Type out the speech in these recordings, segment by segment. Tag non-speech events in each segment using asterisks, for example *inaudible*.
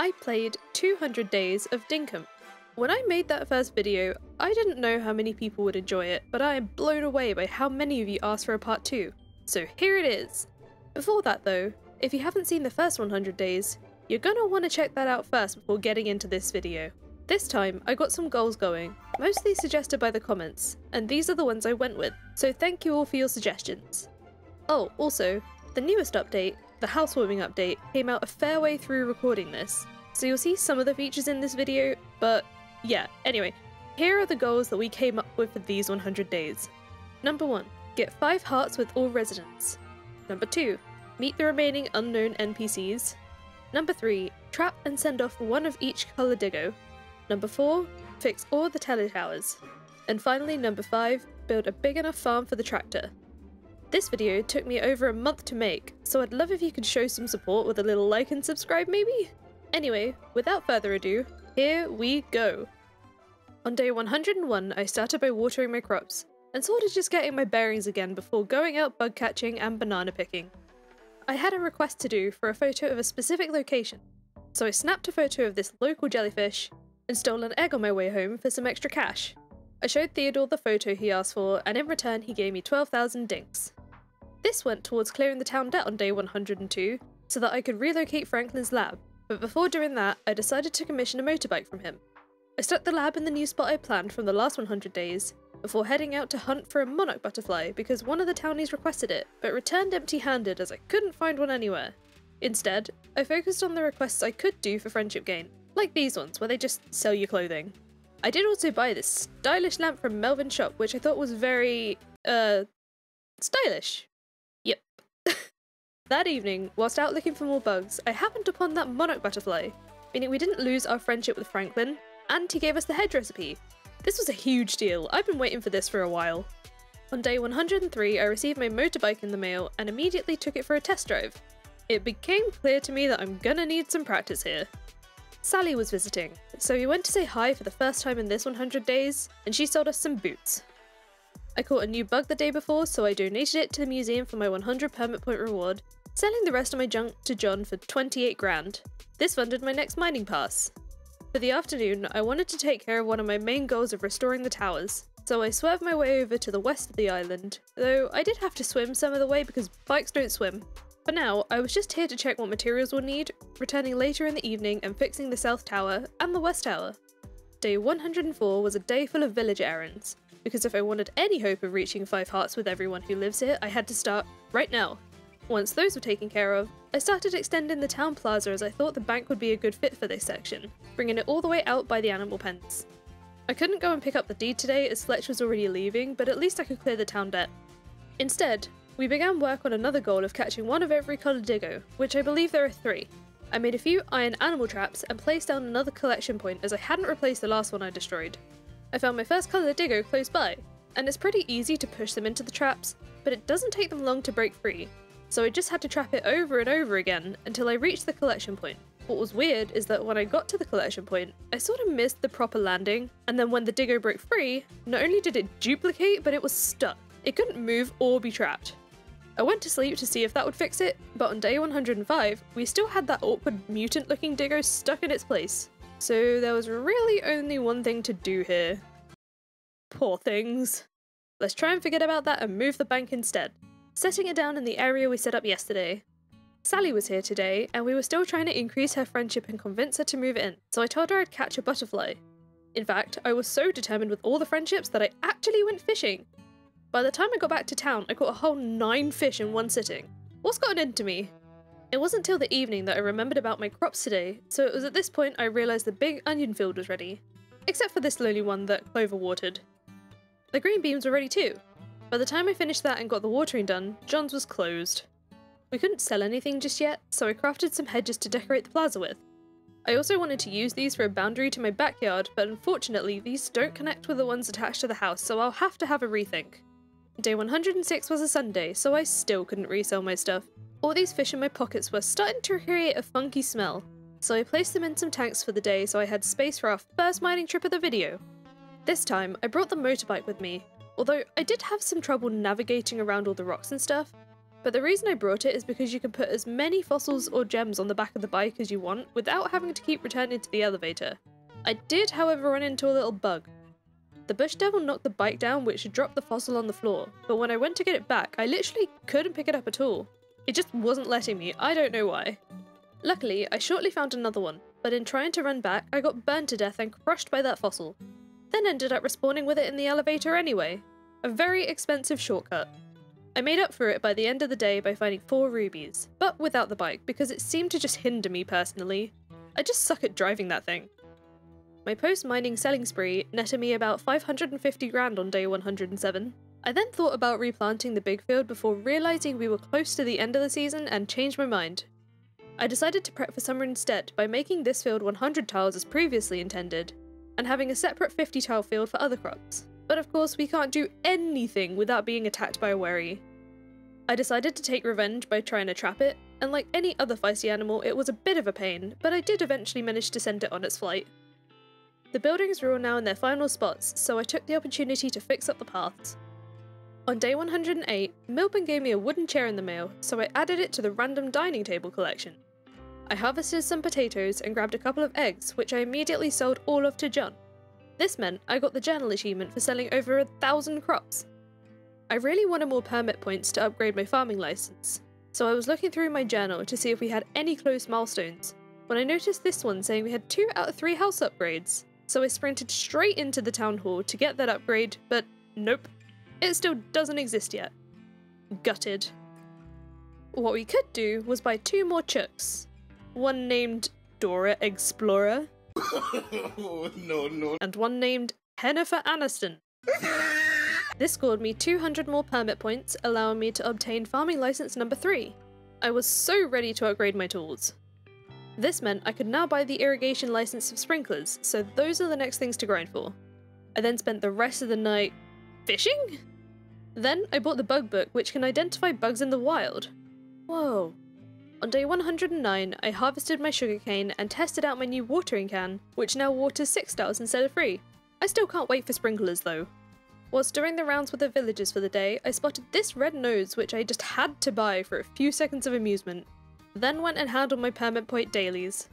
I played 200 Days of Dinkum. When I made that first video, I didn't know how many people would enjoy it, but I am blown away by how many of you asked for a part 2. So here it is! Before that though, if you haven't seen the first 100 days, you're gonna want to check that out first before getting into this video. This time, I got some goals going, mostly suggested by the comments, and these are the ones I went with, so thank you all for your suggestions. Oh, also, the newest update, the housewarming update, came out a fair way through recording this, so you'll see some of the features in this video, but yeah, anyway, here are the goals that we came up with for these 100 days. Number 1. Get 5 hearts with all residents. Number 2. Meet the remaining unknown NPCs. Number 3. Trap and send off one of each colour Diggo. Number 4. Fix all the teletowers. And finally, number 5. Build a big enough farm for the tractor. This video took me over a month to make, so I'd love if you could show some support with a little like and subscribe maybe? Anyway, without further ado, here we go! On day 101, I started by watering my crops, and sort of just getting my bearings again before going out bug catching and banana picking. I had a request to do for a photo of a specific location, so I snapped a photo of this local jellyfish and stole an egg on my way home for some extra cash. I showed Theodore the photo he asked for, and in return he gave me 12,000 dinks. This went towards clearing the town debt on day 102, so that I could relocate Franklin's lab, but before doing that, I decided to commission a motorbike from him. I stuck the lab in the new spot I planned from the last 100 days, before heading out to hunt for a monarch butterfly because one of the townies requested it, but returned empty-handed as I couldn't find one anywhere. Instead, I focused on the requests I could do for friendship gain, like these ones where they just sell you clothing. I did also buy this stylish lamp from Melvin's Shop, which I thought was very, uh, stylish. That evening, whilst out looking for more bugs, I happened upon that monarch butterfly, meaning we didn't lose our friendship with Franklin, and he gave us the hedge recipe. This was a huge deal, I've been waiting for this for a while. On day 103, I received my motorbike in the mail and immediately took it for a test drive. It became clear to me that I'm gonna need some practice here. Sally was visiting, so we went to say hi for the first time in this 100 days, and she sold us some boots. I caught a new bug the day before, so I donated it to the museum for my 100 permit point reward, selling the rest of my junk to John for 28 grand. This funded my next mining pass. For the afternoon, I wanted to take care of one of my main goals of restoring the towers, so I swerved my way over to the west of the island, though I did have to swim some of the way because bikes don't swim. For now, I was just here to check what materials we'll need, returning later in the evening and fixing the south tower and the west tower. Day 104 was a day full of village errands, because if I wanted any hope of reaching 5 hearts with everyone who lives here, I had to start right now. Once those were taken care of, I started extending the town plaza as I thought the bank would be a good fit for this section, bringing it all the way out by the animal pens. I couldn't go and pick up the deed today as Fletch was already leaving, but at least I could clear the town debt. Instead, we began work on another goal of catching one of every colour Diggo, which I believe there are three. I made a few iron animal traps and placed down another collection point as I hadn't replaced the last one I destroyed. I found my first colour Diggo close by, and it's pretty easy to push them into the traps, but it doesn't take them long to break free, so I just had to trap it over and over again until I reached the collection point. What was weird is that when I got to the collection point, I sort of missed the proper landing, and then when the Diggo broke free, not only did it duplicate, but it was stuck. It couldn't move or be trapped. I went to sleep to see if that would fix it, but on day 105, we still had that awkward mutant looking Diggo stuck in its place. So there was really only one thing to do here. Poor things. Let's try and forget about that and move the bank instead, setting it down in the area we set up yesterday. Sally was here today, and we were still trying to increase her friendship and convince her to move in, so I told her I'd catch a butterfly. In fact, I was so determined with all the friendships that I actually went fishing, by the time I got back to town, I caught a whole nine fish in one sitting. What's gotten into me? It wasn't till the evening that I remembered about my crops today, so it was at this point I realised the big onion field was ready. Except for this lonely one that Clover watered. The green beans were ready too. By the time I finished that and got the watering done, John's was closed. We couldn't sell anything just yet, so I crafted some hedges to decorate the plaza with. I also wanted to use these for a boundary to my backyard, but unfortunately these don't connect with the ones attached to the house, so I'll have to have a rethink. Day 106 was a Sunday, so I still couldn't resell my stuff. All these fish in my pockets were starting to create a funky smell, so I placed them in some tanks for the day so I had space for our first mining trip of the video. This time, I brought the motorbike with me, although I did have some trouble navigating around all the rocks and stuff. But the reason I brought it is because you can put as many fossils or gems on the back of the bike as you want without having to keep returning to the elevator. I did, however, run into a little bug. The bush devil knocked the bike down, which dropped the fossil on the floor, but when I went to get it back, I literally couldn't pick it up at all. It just wasn't letting me, I don't know why. Luckily, I shortly found another one, but in trying to run back, I got burned to death and crushed by that fossil. Then ended up respawning with it in the elevator anyway. A very expensive shortcut. I made up for it by the end of the day by finding four rubies, but without the bike because it seemed to just hinder me personally. I just suck at driving that thing. My post-mining selling spree netted me about 550 grand on day 107. I then thought about replanting the big field before realising we were close to the end of the season and changed my mind. I decided to prep for summer instead by making this field 100 tiles as previously intended, and having a separate 50 tile field for other crops. But of course, we can't do anything without being attacked by a wary. I decided to take revenge by trying to trap it, and like any other feisty animal, it was a bit of a pain, but I did eventually manage to send it on its flight. The buildings were all now in their final spots, so I took the opportunity to fix up the paths. On day 108, Milburn gave me a wooden chair in the mail, so I added it to the random dining table collection. I harvested some potatoes and grabbed a couple of eggs, which I immediately sold all of to John. This meant I got the journal achievement for selling over a thousand crops. I really wanted more permit points to upgrade my farming license, so I was looking through my journal to see if we had any close milestones, when I noticed this one saying we had two out of three house upgrades. So I sprinted straight into the town hall to get that upgrade, but nope, it still doesn't exist yet. Gutted. What we could do was buy two more chooks. One named Dora Explorer *laughs* no, no. and one named Hennifer Aniston. *laughs* this scored me 200 more permit points, allowing me to obtain farming license number 3. I was so ready to upgrade my tools. This meant I could now buy the irrigation license of sprinklers, so those are the next things to grind for. I then spent the rest of the night fishing? Then I bought the bug book which can identify bugs in the wild. Whoa, on day 109, I harvested my sugarcane and tested out my new watering can, which now waters 6 stars instead of 3. I still can't wait for sprinklers though. Whilst doing the rounds with the villagers for the day, I spotted this red nose which I just had to buy for a few seconds of amusement. Then went and handled my permit point dailies.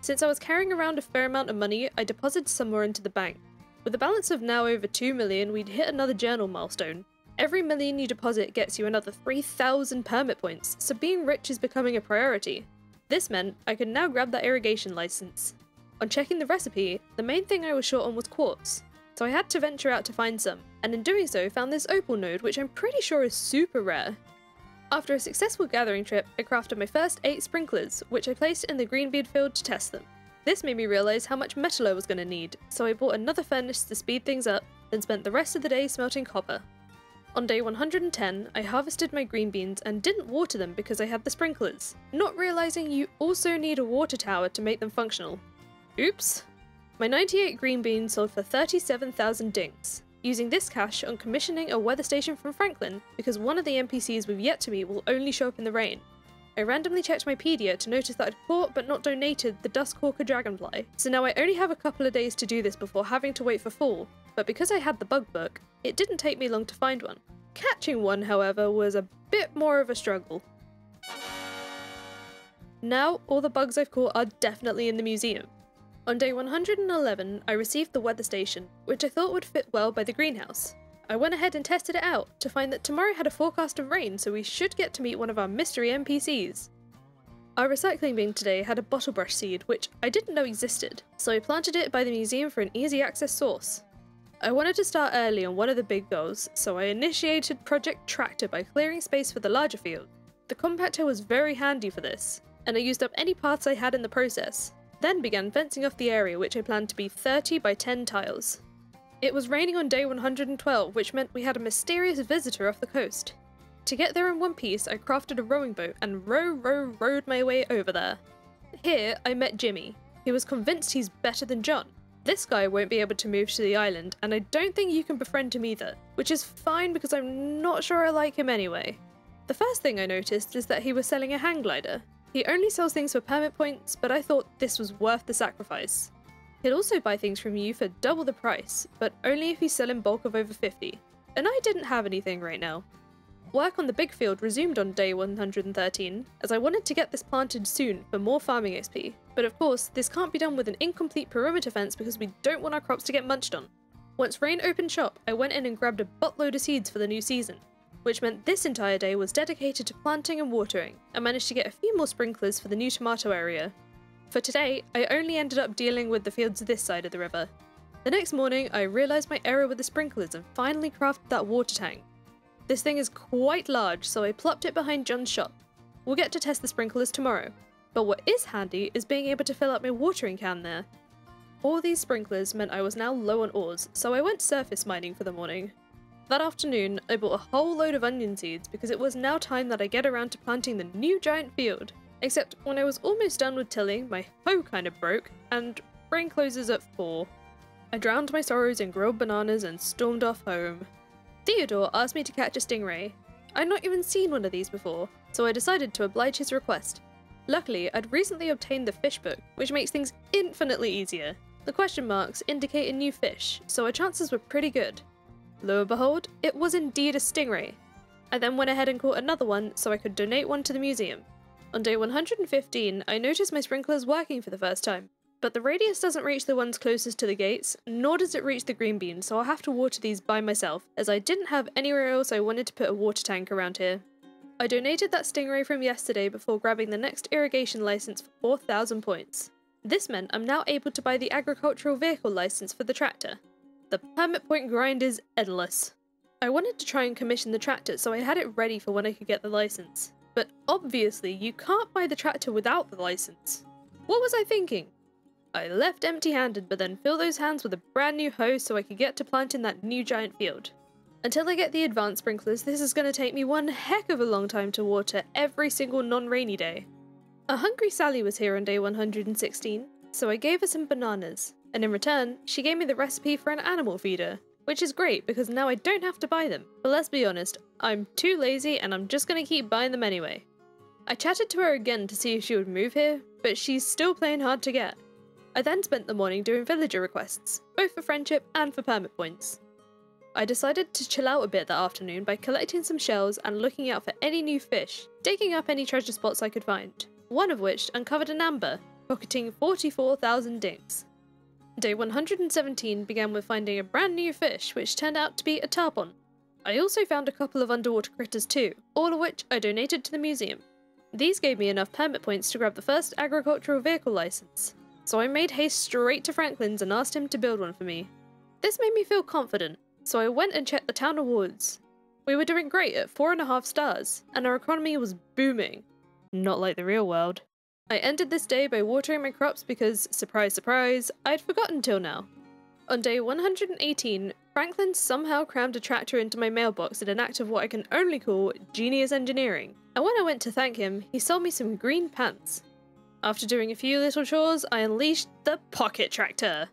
Since I was carrying around a fair amount of money, I deposited some more into the bank. With a balance of now over 2 million, we'd hit another journal milestone, Every million you deposit gets you another 3,000 permit points, so being rich is becoming a priority. This meant I could now grab that irrigation license. On checking the recipe, the main thing I was short on was quartz, so I had to venture out to find some, and in doing so found this opal node which I'm pretty sure is super rare. After a successful gathering trip, I crafted my first 8 sprinklers, which I placed in the green greenbeard field to test them. This made me realise how much metal I was going to need, so I bought another furnace to speed things up, then spent the rest of the day smelting copper. On day 110, I harvested my green beans and didn't water them because I had the sprinklers, not realising you also need a water tower to make them functional. Oops! My 98 green beans sold for 37,000 dinks, using this cash on commissioning a weather station from Franklin because one of the NPCs we've yet to meet will only show up in the rain. I randomly checked my pedia to notice that I'd caught but not donated the Duskwalker dragonfly, so now I only have a couple of days to do this before having to wait for fall, but because I had the bug book, it didn't take me long to find one. Catching one, however, was a bit more of a struggle. Now, all the bugs I've caught are definitely in the museum. On day 111, I received the weather station, which I thought would fit well by the greenhouse. I went ahead and tested it out to find that tomorrow had a forecast of rain, so we should get to meet one of our mystery NPCs. Our recycling bin today had a bottle brush seed, which I didn't know existed, so I planted it by the museum for an easy access source. I wanted to start early on one of the big goals, so I initiated Project Tractor by clearing space for the larger field. The compactor was very handy for this, and I used up any paths I had in the process, then began fencing off the area which I planned to be 30 by 10 tiles. It was raining on day 112, which meant we had a mysterious visitor off the coast. To get there in one piece, I crafted a rowing boat and row row rowed my way over there. Here, I met Jimmy. He was convinced he's better than John, this guy won't be able to move to the island, and I don't think you can befriend him either, which is fine because I'm not sure I like him anyway. The first thing I noticed is that he was selling a hang glider. He only sells things for permit points, but I thought this was worth the sacrifice. He'll also buy things from you for double the price, but only if you sell in bulk of over 50. And I didn't have anything right now. work on the big field resumed on day 113, as I wanted to get this planted soon for more farming XP. But of course, this can't be done with an incomplete perimeter fence because we don't want our crops to get munched on. Once Rayne opened shop, I went in and grabbed a buttload of seeds for the new season, which meant this entire day was dedicated to planting and watering, and managed to get a few more sprinklers for the new tomato area. For today, I only ended up dealing with the fields this side of the river. The next morning, I realised my error with the sprinklers and finally crafted that water tank, this thing is quite large, so I plopped it behind John's shop. We'll get to test the sprinklers tomorrow. But what is handy is being able to fill up my watering can there. All these sprinklers meant I was now low on ores, so I went surface mining for the morning. That afternoon, I bought a whole load of onion seeds because it was now time that I get around to planting the new giant field. Except when I was almost done with tilling, my hoe kind of broke, and Rayne closes at 4. I drowned my sorrows in grilled bananas and stormed off home. Theodore asked me to catch a stingray. I'd not even seen one of these before, so I decided to oblige his request. Luckily, I'd recently obtained the fish book, which makes things infinitely easier. The question marks indicate a new fish, so our chances were pretty good. Lo and behold, it was indeed a stingray. I then went ahead and caught another one so I could donate one to the museum. On day 115, I noticed my sprinklers working for the first time. But the radius doesn't reach the ones closest to the gates, nor does it reach the green beans, so I'll have to water these by myself, as I didn't have anywhere else I wanted to put a water tank around here. I donated that stingray from yesterday before grabbing the next irrigation license for 4,000 points. This meant I'm now able to buy the agricultural vehicle license for the tractor. The permit point grind is endless. I wanted to try and commission the tractor so I had it ready for when I could get the license. But obviously, you can't buy the tractor without the license. What was I thinking? I left empty handed, but then fill those hands with a brand new hoe so I could get to planting that new giant field. Until I get the advanced sprinklers, this is going to take me one heck of a long time to water every single non rainy day. A hungry Sally was here on day 116, so I gave her some bananas, and in return, she gave me the recipe for an animal feeder, which is great because now I don't have to buy them. But let's be honest, I'm too lazy and I'm just to keep buying them anyway. I chatted to her again to see if she would move here, but she's still playing hard to get. I then spent the morning doing villager requests, both for friendship and for permit points. I decided to chill out a bit that afternoon by collecting some shells and looking out for any new fish, digging up any treasure spots I could find, one of which uncovered an amber, pocketing 44,000 dinks. Day 117 began with finding a brand new fish, which turned out to be a tarpon. I also found a couple of underwater critters too, all of which I donated to the museum. These gave me enough permit points to grab the first agricultural vehicle license, so I made haste straight to Franklin's and asked him to build one for me. This made me feel confident, so I went and checked the town awards. We were doing great at four and a half stars, and our economy was booming. Not like the real world. I ended this day by watering my crops because, surprise surprise, I'd forgotten till now. On day 118, Franklin somehow crammed a tractor into my mailbox in an act of what I can only call genius engineering, and when I went to thank him, he sold me some green pants. After doing a few little chores, I unleashed the pocket tractor.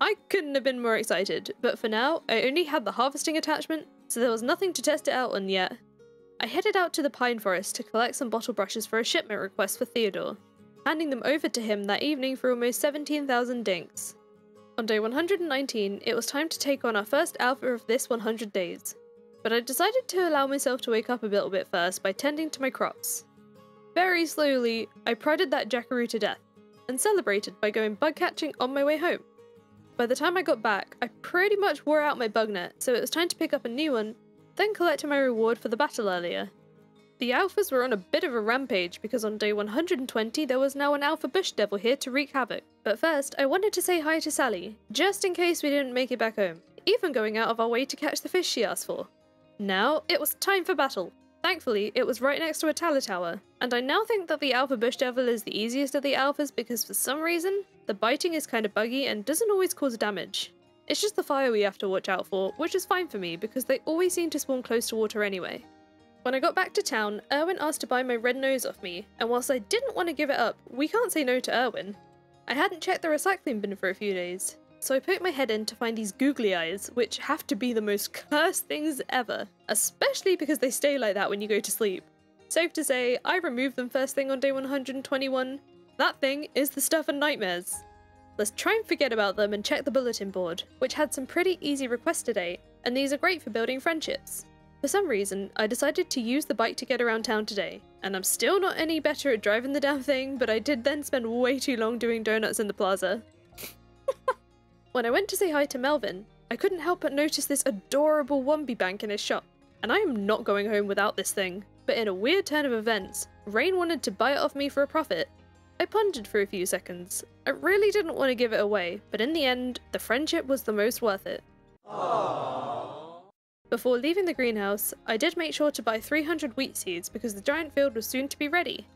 I couldn't have been more excited, but for now, I only had the harvesting attachment, so there was nothing to test it out on yet. I headed out to the pine forest to collect some bottle brushes for a shipment request for Theodore, handing them over to him that evening for almost 17,000 dinks. On day 119, it was time to take on our first alpha of this 100 days, but I decided to allow myself to wake up a little bit first by tending to my crops. Very slowly, I prodded that jackaroo to death, and celebrated by going bug catching on my way home. By the time I got back, I pretty much wore out my bug net, so it was time to pick up a new one, then collect my reward for the battle earlier. The alphas were on a bit of a rampage because on day 120 there was now an alpha bush devil here to wreak havoc. But first, I wanted to say hi to Sally, just in case we didn't make it back home, even going out of our way to catch the fish she asked for. Now, it was time for battle. Thankfully, it was right next to a Tele-Tower, and I now think that the Alpha Bush Devil is the easiest of the Alphas because for some reason, the biting is kind of buggy and doesn't always cause damage. It's just the fire we have to watch out for, which is fine for me because they always seem to spawn close to water anyway. When I got back to town, Irwin asked to buy my red nose off me, and whilst I didn't want to give it up, we can't say no to Irwin. I hadn't checked the recycling bin for a few days, so I poked my head in to find these googly eyes, which have to be the most *laughs* cursed things ever, especially because they stay like that when you go to sleep. Safe to say, I removed them first thing on day 121. That thing is the stuff of nightmares. Let's try and forget about them and check the bulletin board, which had some pretty easy requests today, and these are great for building friendships. For some reason, I decided to use the bike to get around town today, and I'm still not any better at driving the damn thing, but I did then spend way too long doing donuts in the plaza. *laughs* when I went to say hi to Melvin, I couldn't help but notice this adorable Wombi bank in his shop, and I am not going home without this thing. But in a weird turn of events, Rayne wanted to buy it off me for a profit. I pondered for a few seconds. I really didn't want to give it away, but in the end, the friendship was the most worth it. Aww. Before leaving the greenhouse, I did make sure to buy 300 wheat seeds because the giant field was soon to be ready.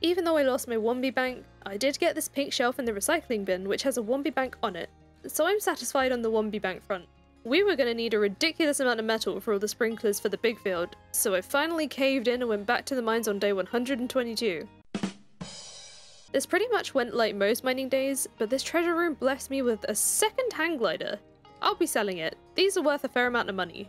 Even though I lost my Wombi bank, I did get this pink shelf in the recycling bin which has a Wombi bank on it, so I'm satisfied on the Wombi bank front. We were going to need a ridiculous amount of metal for all the sprinklers for the big field, so I finally caved in and went back to the mines on day 122. This pretty much went like most mining days, but this treasure room blessed me with a second hang glider. I'll be selling it, these are worth a fair amount of money.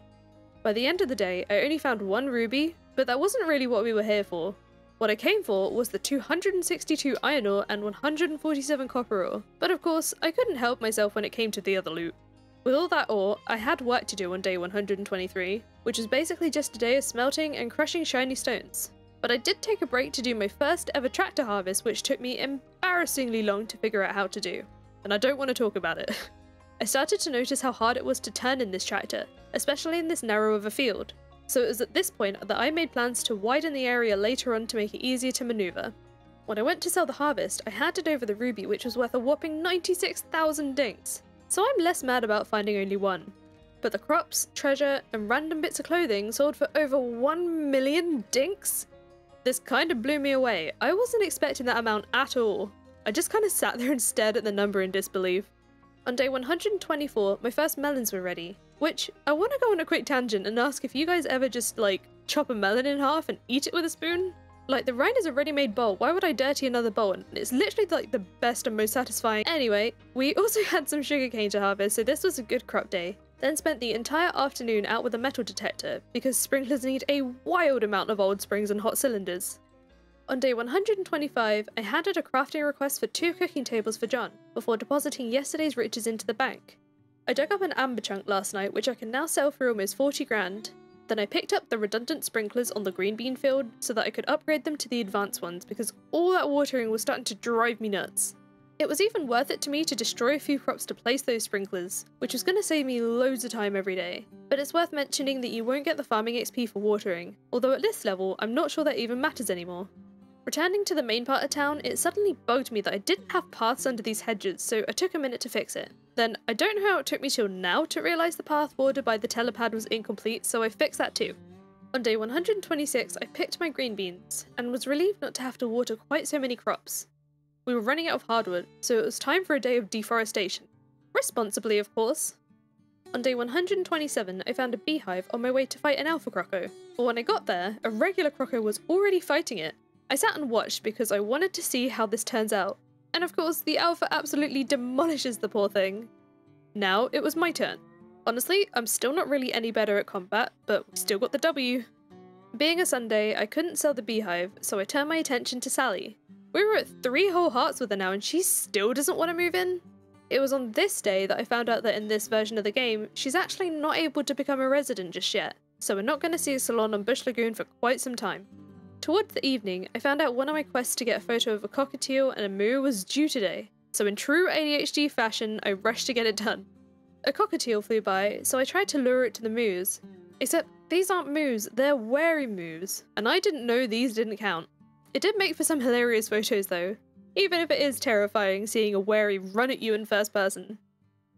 By the end of the day, I only found one ruby, but that wasn't really what we were here for. What I came for was the 262 iron ore and 147 copper ore, but of course, I couldn't help myself when it came to the other loot. With all that ore, I had work to do on day 123, which is basically just a day of smelting and crushing shiny stones. But I did take a break to do my first ever tractor harvest, which took me embarrassingly long to figure out how to do. And I don't want to talk about it. *laughs* I started to notice how hard it was to turn in this tractor, especially in this narrow of a field. So it was at this point that I made plans to widen the area later on to make it easier to maneuver. When I went to sell the harvest, I handed over the ruby which was worth a whopping 96,000 dinks so I'm less mad about finding only one. But the crops, treasure, and random bits of clothing sold for over 1 million dinks? This kind of blew me away. I wasn't expecting that amount at all. I just kind of sat there and stared at the number in disbelief. On day 124, my first melons were ready, which I want to go on a quick tangent and ask if you guys ever just like chop a melon in half and eat it with a spoon? Like, the rind is a ready-made bowl, why would I dirty another bowl? And it's literally like the best and most satisfying. Anyway, we also *laughs* had some sugarcane to harvest, so this was a good crop day. Then spent the entire afternoon out with a metal detector, because sprinklers need a wild amount of old springs and hot cylinders. On day 125, I handed a crafting request for two cooking tables for John, before depositing yesterday's riches into the bank. I dug up an amber chunk last night, which I can now sell for almost 40 grand, then I picked up the redundant sprinklers on the green bean field so that I could upgrade them to the advanced ones because all that watering was starting to drive me nuts. It was even worth it to me to destroy a few crops to place those sprinklers, which was going to save me loads of time every day. But it's worth mentioning that you won't get the farming XP for watering, although at this level I'm not sure that even matters anymore. Returning to the main part of town, it suddenly bugged me that I didn't have paths under these hedges, so I took a minute to fix it. Then, I don't know how it took me till now to realise the path bordered by the telepad was incomplete, so I fixed that too. On day 126, I picked my green beans, and was relieved not to have to water quite so many crops. We were running out of hardwood, so it was time for a day of deforestation. Responsibly, of course. On day 127, I found a beehive on my way to fight an alpha croco, but when I got there, a regular croco was already fighting it. I sat and watched because I wanted to see how this turns out, and of course, the alpha absolutely demolishes the poor thing. Now it was my turn. Honestly, I'm still not really any better at combat, but we still got the W. Being a Sunday, I couldn't sell the beehive, so I turned my attention to Sally. We were at three whole hearts with her now, and she still doesn't want to move in. It was on this day that I found out that in this version of the game, she's actually not able to become a resident just yet, so we're not going to see a salon on Bush Lagoon for quite some time. Towards the evening, I found out one of my quests to get a photo of a cockatiel and a moo was due today, so in true ADHD fashion, I rushed to get it done. A cockatiel flew by, so I tried to lure it to the moos. Except these aren't moos, they're wary moos, and I didn't know these didn't count. It did make for some hilarious photos though, even if it is terrifying seeing a wary run at you in first person.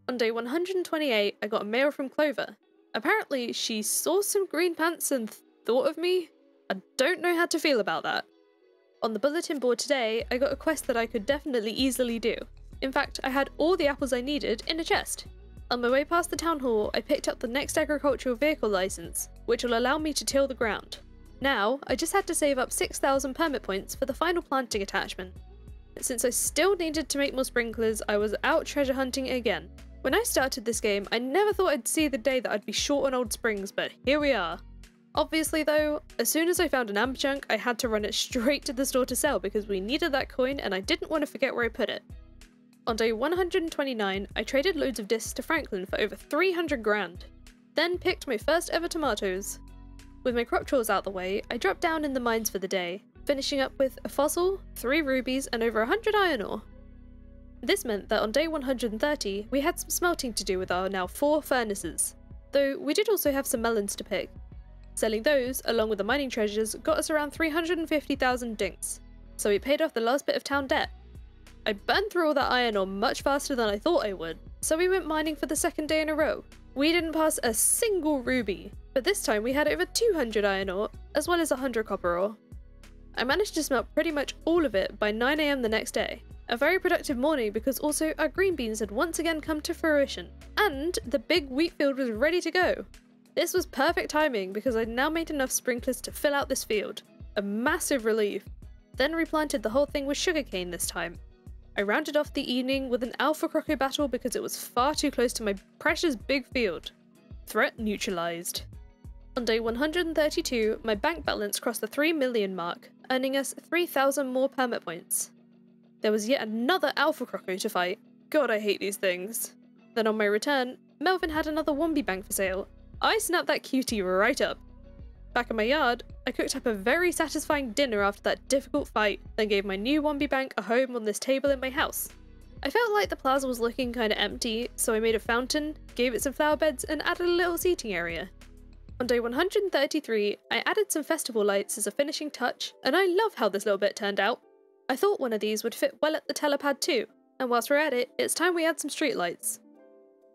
On day 128, I got a mail from Clover. Apparently, she saw some green pants and thought of me, I don't know how to feel about that. On the bulletin board today, I got a quest that I could definitely easily do. In fact, I had all the apples I needed in a chest. On my way past the town hall, I picked up the next agricultural vehicle license, which will allow me to till the ground. Now, I just had to save up 6,000 permit points for the final planting attachment. Since I still needed to make more sprinklers, I was out treasure hunting again. When I started this game, I never thought I'd see the day that I'd be short on old springs, but here we are. Obviously though, as soon as I found an amber chunk, I had to run it straight to the store to sell because we needed that coin and I didn't want to forget where I put it. On day 129, I traded loads of discs to Franklin for over 300 grand. Then picked my first ever tomatoes. With my crop chores out the way, I dropped down in the mines for the day, finishing up with a fossil, 3 rubies, and over 100 iron ore. This meant that on day 130, we had some smelting to do with our now 4 furnaces, though we did also have some melons to pick. Selling those, along with the mining treasures, got us around 350,000 dinks, so we paid off the last bit of town debt. I burned through all that iron ore much faster than I thought I would, so we went mining for the second day in a row. We didn't pass a single ruby, but this time we had over 200 iron ore, as well as 100 copper ore. I managed to smelt pretty much all of it by 9am the next day. A very productive morning because also our green beans had once again come to fruition, and the big wheat field was ready to go. This was perfect timing because I'd now made enough sprinklers to fill out this field. A massive relief. Then replanted the whole thing with sugarcane this time. I rounded off the evening with an Alpha Croco battle because it was far too close to my precious big field. Threat neutralized. On day 132, my bank balance crossed the 3 million mark, earning us 3,000 more permit points. There was yet another Alpha Croco to fight. God, I hate these things. Then on my return, Melvin had another Womby bank for sale. I snapped that cutie right up. Back in my yard, I cooked up a very satisfying dinner after that difficult fight, then gave my new Womby bank a home on this table in my house. I felt like the plaza was looking kinda empty, so I made a fountain, gave it some flower beds, and added a little seating area. On day 133, I added some festival lights as a finishing touch, and I love how this little bit turned out. I thought one of these would fit well at the telepad too, and whilst we're at it, it's time we add some streetlights.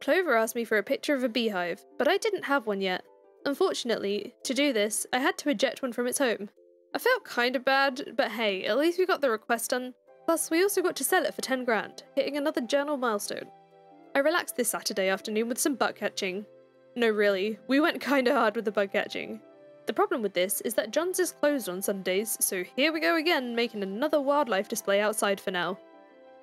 Clover asked me for a picture of a beehive, but I didn't have one yet, Unfortunately, to do this, I had to eject one from its home. I felt kinda bad, but hey, at least we got the request done. Plus, we also got to sell it for 10 grand, hitting another journal milestone. I relaxed this Saturday afternoon with some bug catching. No, really, we went kinda hard with the bug catching. The problem with this is that John's is closed on Sundays, so here we go again, making another wildlife display outside for now.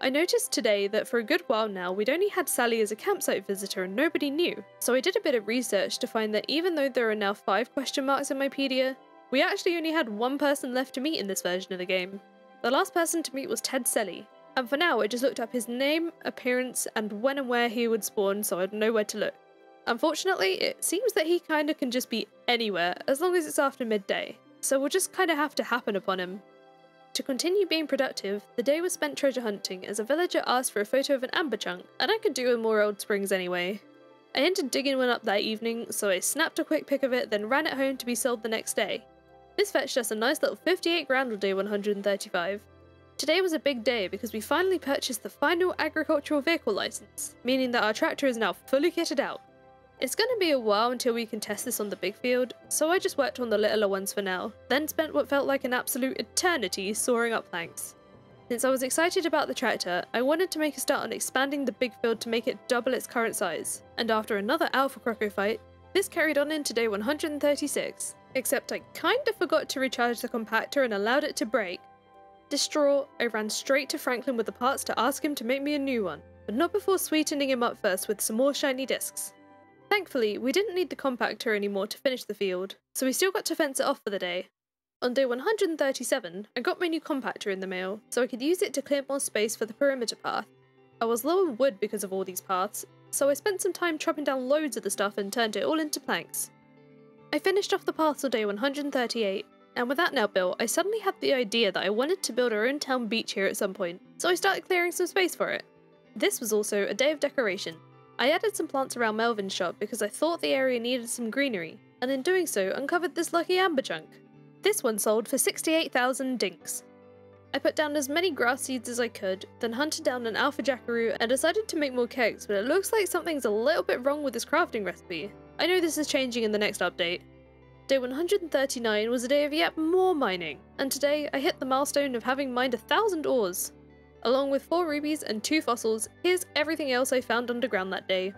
I noticed today that for a good while now we'd only had Sally as a campsite visitor and nobody knew, so I did a bit of research to find that even though there are now 5 question marks in my pedia, we actually only had one person left to meet in this version of the game. The last person to meet was Ted Selly, and for now I just looked up his name, appearance, and when and where he would spawn so I'd know where to look. Unfortunately, it seems that he kinda can just be anywhere as long as it's after midday, so we'll just kinda have to happen upon him. To continue being productive, the day was spent treasure hunting as a villager asked for a photo of an amber chunk, and I could do with more old springs anyway. I ended digging one up that evening, so I snapped a quick pic of it, then ran it home to be sold the next day. This fetched us a nice little 58 grand on day 135. Today was a big day because we finally purchased the final agricultural vehicle license, meaning that our tractor is now fully kitted out. It's going to be a while until we can test this on the big field, so I just worked on the littler ones for now, then spent what felt like an absolute eternity soaring up planks. Since I was excited about the tractor, I wanted to make a start on expanding the big field to make it double its current size, and after another Alpha Croco fight, this carried on into day 136, except I kinda forgot to recharge the compactor and allowed it to break. Distraught, I ran straight to Franklin with the parts to ask him to make me a new one, but not before sweetening him up first with some more shiny discs. Thankfully, we didn't need the compactor anymore to finish the field, so we still got to fence it off for the day. On day 137, I got my new compactor in the mail, so I could use it to clear more space for the perimeter path. I was low on wood because of all these paths, so I spent some time chopping down loads of the stuff and turned it all into planks. I finished off the paths on day 138, and with that now built, I suddenly had the idea that I wanted to build our own town beach here at some point, so I started clearing some space for it. This was also a day of decoration, I added some plants around Melvin's shop because I thought the area needed some greenery, and in doing so uncovered this lucky amber chunk. This one sold for 68,000 dinks. I put down as many grass seeds as I could, then hunted down an alpha jackaroo and decided to make more kegs, but it looks like something's a little bit wrong with this crafting recipe. I know this is changing in the next update. Day 139 was a day of yet more mining, and today I hit the milestone of having mined a thousand ores. Along with 4 rubies and 2 fossils, here's everything else I found underground that day.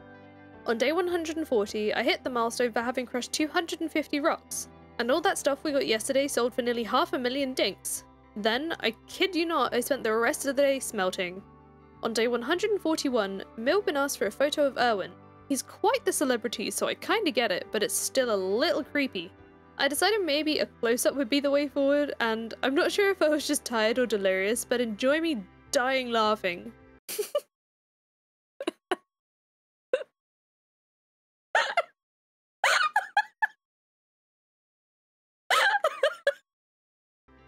On day 140, I hit the milestone for having crushed 250 rocks, and all that stuff we got yesterday sold for nearly half a million dinks. Then, I kid you not, I spent the rest of the day smelting. On day 141, Milburn asked for a photo of Irwin. He's quite the celebrity, so I kinda get it, but it's still a little creepy. I decided maybe a close-up would be the way forward, and I'm not sure if I was just tired or delirious, but enjoy me dying laughing.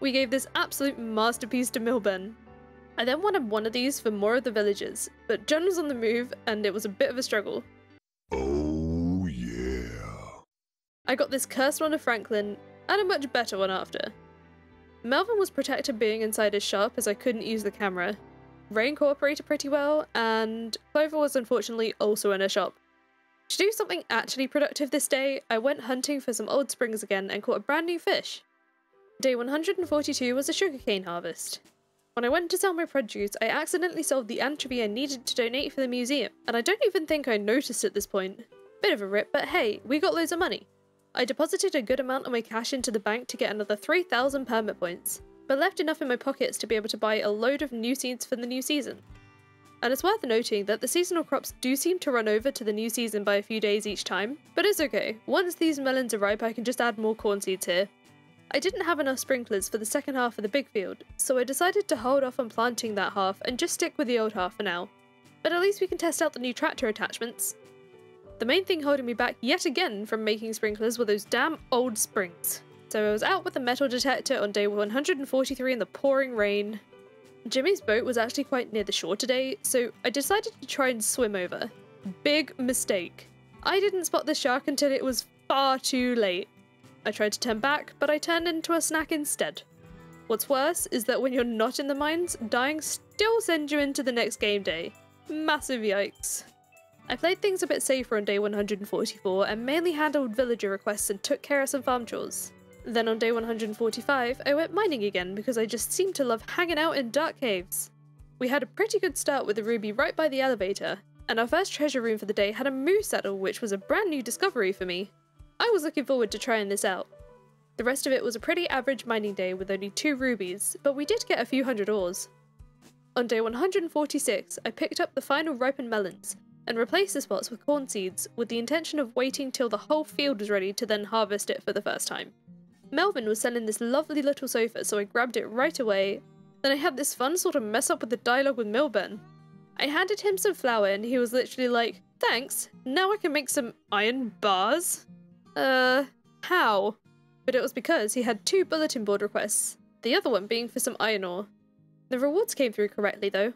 We gave this absolute masterpiece to Milburn. I then wanted one of these for more of the villagers, but John was on the move and it was a bit of a struggle. Oh, yeah. I got this cursed one of Franklin, and a much better one after. Melvin was protected being inside his shop as I couldn't use the camera. Rayne cooperated pretty well, and Clover was unfortunately also in her shop. To do something actually productive this day, I went hunting for some old springs again and caught a brand new fish. Day 142 was a sugarcane harvest. When I went to sell my produce, I accidentally sold the anchovy I needed to donate for the museum, and I don't even think I noticed at this point. Bit of a rip, but hey, we got loads of money. I deposited a good amount of my cash into the bank to get another 3,000 permit points, but left enough in my pockets to be able to buy a load of new seeds for the new season. And it's worth noting that the seasonal crops do seem to run over to the new season by a few days each time, but it's okay. Once these melons are ripe, I can just add more corn seeds here. I didn't have enough sprinklers for the second half of the big field, so I decided to hold off on planting that half and just stick with the old half for now. But at least we can test out the new tractor attachments. The main thing holding me back yet again from making sprinklers were those damn old springs. So I was out with the metal detector on day 143 in the pouring rain, Jimmy's boat was actually quite near the shore today, so I decided to try and swim over. Big mistake. I didn't spot the shark until it was far too late. I tried to turn back, but I turned into a snack instead. What's worse is that when you're not in the mines, dying still sends you into the next game day. Massive yikes. I played things a bit safer on day 144 and mainly handled villager requests and took care of some farm chores. Then on day 145, I went mining again because I just seemed to love hanging out in dark caves. We had a pretty good start with the ruby right by the elevator, and our first treasure room for the day had a moose saddle which was a brand new discovery for me. I was looking forward to trying this out. The rest of it was a pretty average mining day with only two rubies, but we did get a few hundred ores. On day 146, I picked up the final ripened melons, and replace the spots with corn seeds with the intention of waiting till the whole field was ready to then harvest it for the first time. Melvin was selling this lovely little sofa, so I grabbed it right away. Then I had this fun sort of mess up with the dialogue with Milburn. I handed him some flour and he was literally like, thanks, now I can make some iron bars? Uh, how? But it was because he had two bulletin board requests, the other one being for some iron ore. The rewards came through correctly though.